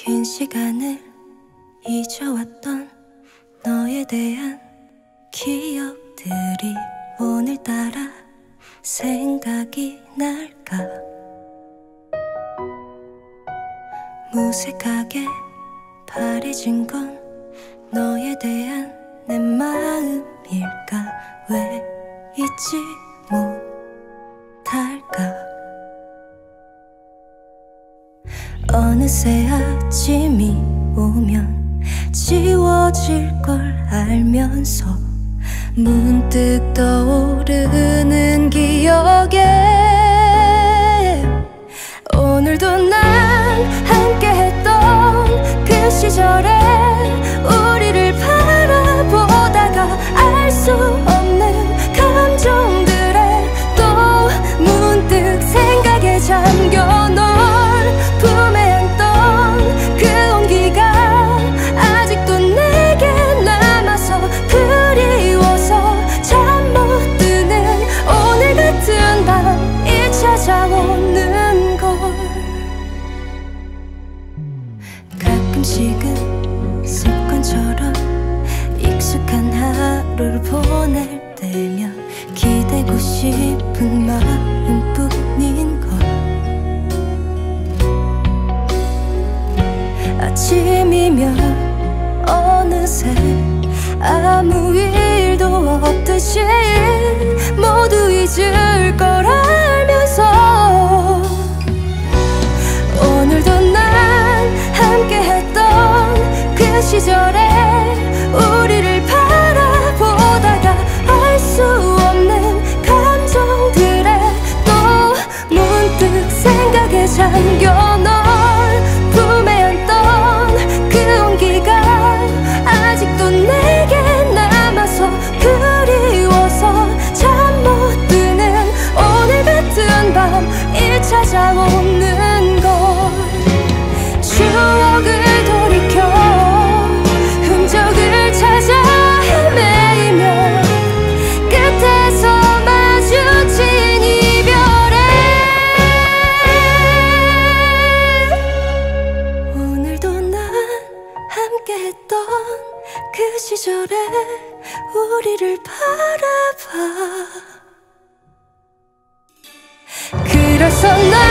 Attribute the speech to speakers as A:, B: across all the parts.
A: 긴 시간을 잊어왔던 너에 대한 기억들이 오늘따라 생각이 날까 무색하게 바래진 건 너에 대한 내 말. 어느새 아침이 오면 지워질 걸 알면서 문득 떠오르는 기억에 오늘도 난 함께 했던 그 시절에 아픈 마음뿐인 걸 아침이면 어느새 아무 일도 없듯이 모두 잊을 했던 그 시절에 우리를 바라봐. 그래서 나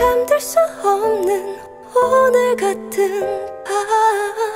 A: 잠들 수 없는 오늘 같은 밤.